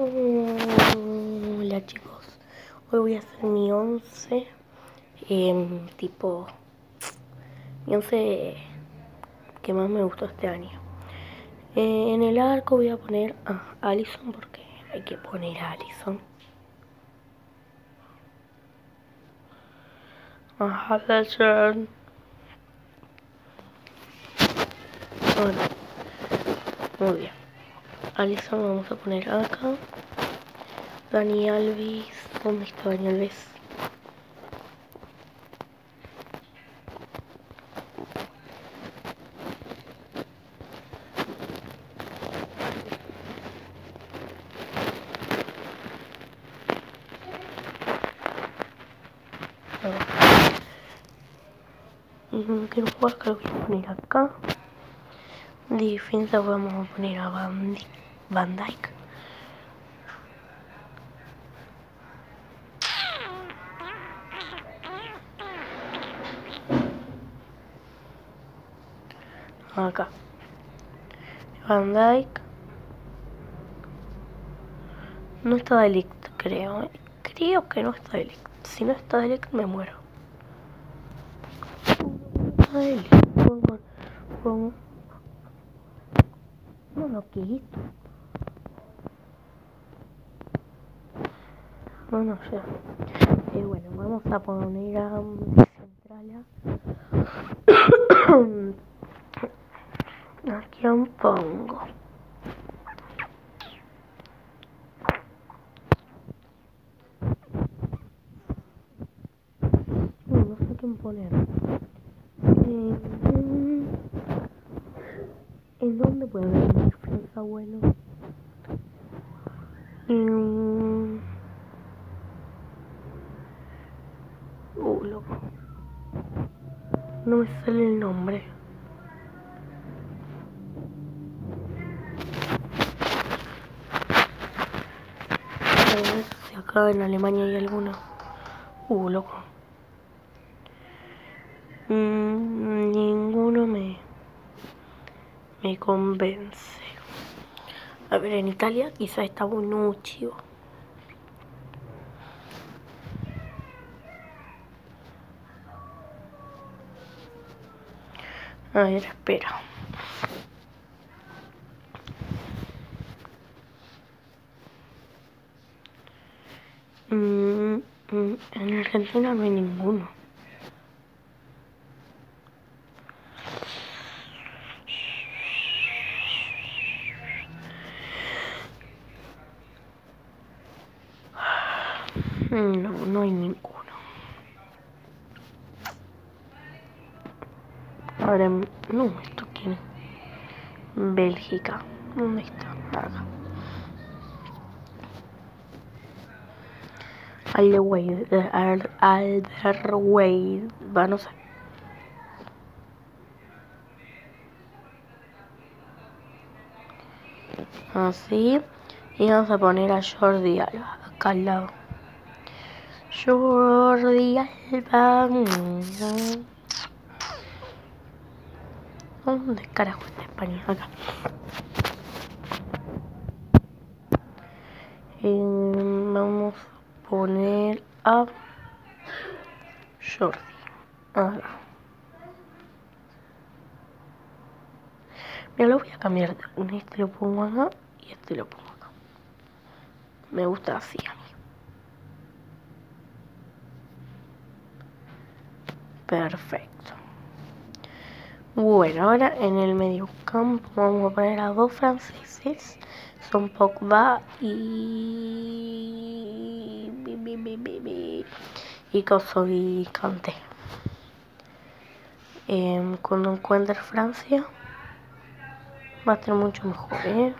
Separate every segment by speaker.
Speaker 1: Hola chicos, hoy voy a hacer mi 11 em, tipo mi 11 que más me gustó este año. Eh, en el arco voy a poner a Allison porque hay que poner a Allison. A Allison. Bueno, muy bien. Alison vamos a poner acá. Dani Alves. ¿Dónde está Dani Alves? ¿Qué jugar que lo voy a poner acá? defensa vamos a poner a Bandy. Van Dyke. Acá. Van Dyke. No está Delict, creo. Creo que no está Delict. Si no está Delict, me muero. No, no, ¿qué No, no sé. Eh, bueno, vamos a poner a central a... quién pongo? No, sé quién poner. Eh, ¿En dónde puede haber una defensa Uh, loco. No me sale el nombre. A ver si acá en Alemania hay alguno. Uh, loco. Mm, ninguno me, me convence. A ver, en Italia quizá está Bonucci. A ver, espera. Mm, mm, en Argentina no hay ninguno. No, no hay ninguno. Ahora, no, ¿esto quién? Bélgica. ¿Dónde está? Acá. Alderweireld, va, no sé. Así. Y vamos a poner a Jordi Alba acá al lado. Jordi Alba. ¿Dónde carajo está España? Acá. Eh, vamos a poner a Jordi. Acá. Mira, lo voy a cambiar. Este lo pongo acá y este lo pongo acá. Me gusta así a mí. Perfecto. Bueno, ahora en el medio campo vamos a poner a dos franceses. Son Pogba y... Y Coso y Kanté. Em, cuando encuentre Francia va a ser mucho mejor, ¿eh?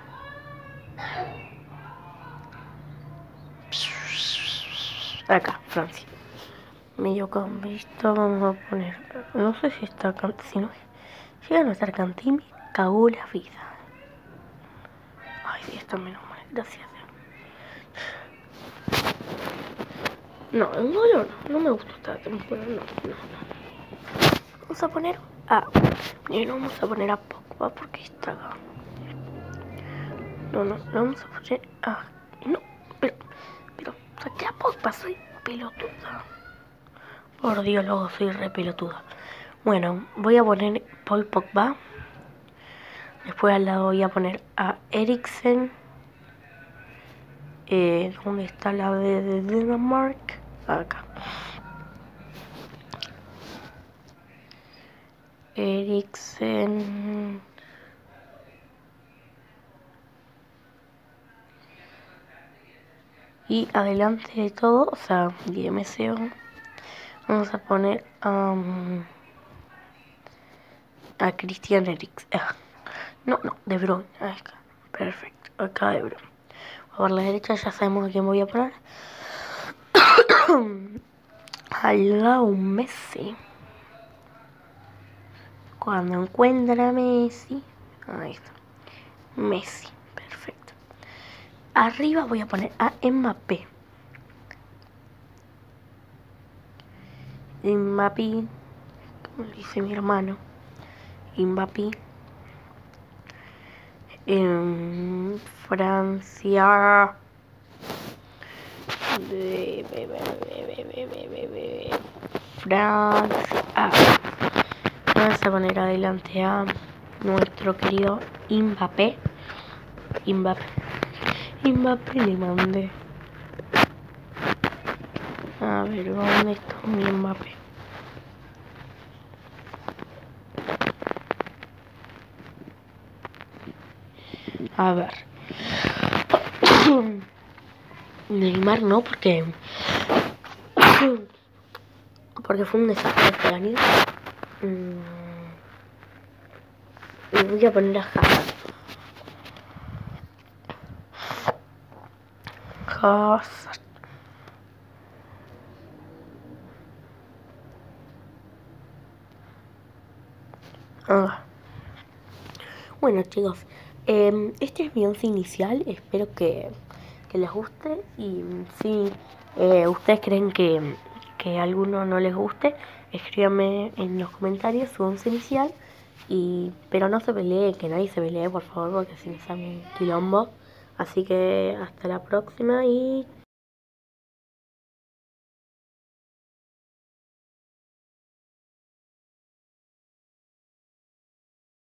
Speaker 1: Acá, Francia. Medio visto vamos a poner. No sé si está. Si no Llega a no estar Cantimi, cagó la vida. Ay, está menos mal, gracias. No, en no, no me gusta esta temporada, no, no, no. Vamos a poner a... No vamos a poner a Pogba porque está acá. No, no, vamos a poner a No, pero, pero, saqué a Pogba, soy pelotuda. Por Dios, luego soy re pelotuda. Bueno, voy a poner Paul Pogba. Después al lado voy a poner a Eriksen. Eh, ¿Dónde está la de Dinamarca? Acá. Eriksen. Y adelante de todo, o sea, DMCO, vamos a poner um, a Christian Eriksen. Ah, no, no, De Bruyne. Acá. Perfecto, acá De Bruyne. Por la derecha ya sabemos a quién voy a poner. Al lado Messi. Cuando encuentra a Messi. Ahí está. Messi. Perfecto. Arriba voy a poner a Mbappé. Mbappé. Como dice mi hermano. Mbappé. En Francia. Francia. Vamos a poner adelante a nuestro querido Mbappé. Mbappé. Mbappé le mandé. A ver, ¿dónde está mi Mbappé? A ver. Neymar no, porque... Porque fue un desastre este año. Mm. voy a poner a. Hazard. Ah. Bueno chicos, eh, este es mi once inicial, espero que, les guste y si eh, ustedes creen que, que a alguno no les guste, escríbanme en los comentarios su once inicial. Y, pero no se pelee, que nadie se pelee, por favor, porque si me sale un quilombo. Así que hasta la próxima y